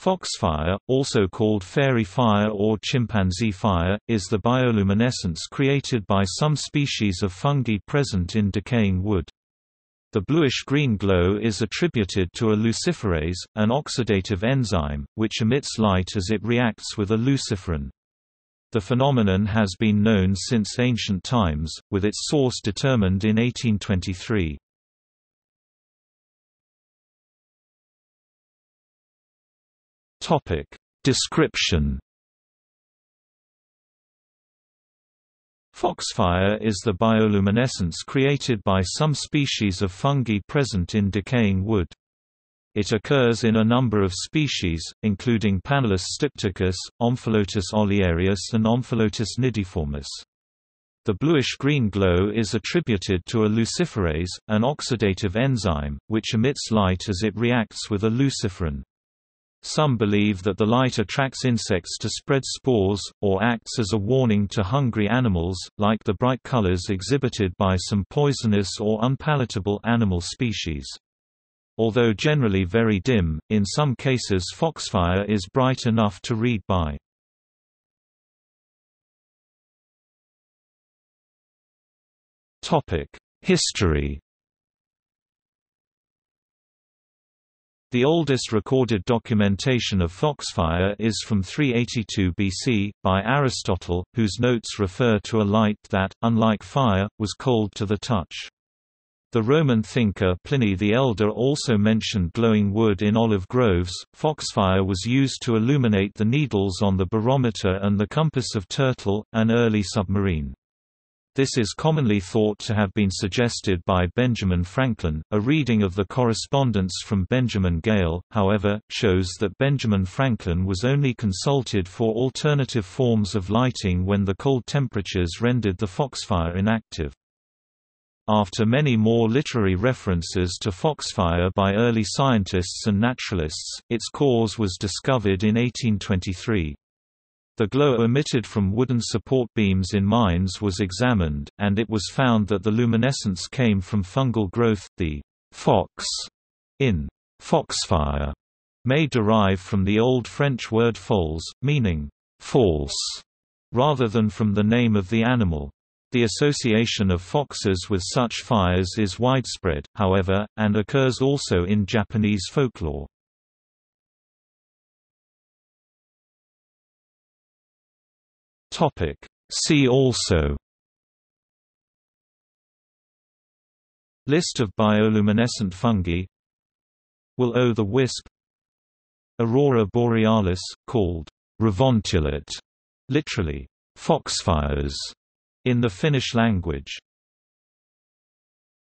Foxfire, also called fairy fire or chimpanzee fire, is the bioluminescence created by some species of fungi present in decaying wood. The bluish-green glow is attributed to a luciferase, an oxidative enzyme, which emits light as it reacts with a luciferin. The phenomenon has been known since ancient times, with its source determined in 1823. Topic Description Foxfire is the bioluminescence created by some species of fungi present in decaying wood. It occurs in a number of species, including Panellus stypticus, Omphalotus olearius and Omphalotus nidiformis. The bluish-green glow is attributed to a luciferase, an oxidative enzyme, which emits light as it reacts with a luciferin. Some believe that the light attracts insects to spread spores, or acts as a warning to hungry animals, like the bright colors exhibited by some poisonous or unpalatable animal species. Although generally very dim, in some cases foxfire is bright enough to read by. History The oldest recorded documentation of foxfire is from 382 BC, by Aristotle, whose notes refer to a light that, unlike fire, was cold to the touch. The Roman thinker Pliny the Elder also mentioned glowing wood in olive groves. Foxfire was used to illuminate the needles on the barometer and the compass of Turtle, an early submarine. This is commonly thought to have been suggested by Benjamin Franklin. A reading of the correspondence from Benjamin Gale, however, shows that Benjamin Franklin was only consulted for alternative forms of lighting when the cold temperatures rendered the foxfire inactive. After many more literary references to foxfire by early scientists and naturalists, its cause was discovered in 1823. The glow emitted from wooden support beams in mines was examined, and it was found that the luminescence came from fungal growth. The fox in foxfire may derive from the Old French word fols, meaning false, rather than from the name of the animal. The association of foxes with such fires is widespread, however, and occurs also in Japanese folklore. Topic. See also. List of bioluminescent fungi. Will-o'-the-wisp Aurora borealis, called revontulet, literally, foxfires, in the Finnish language.